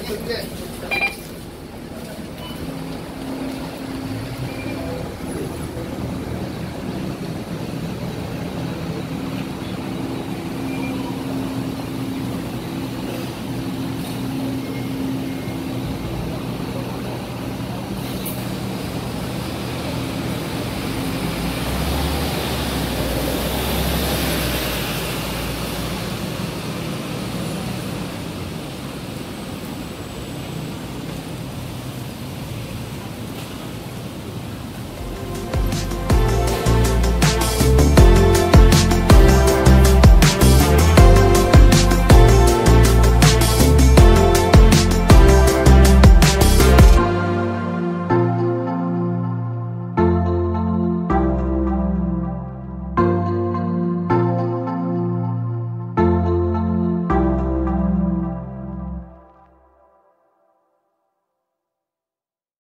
Very good.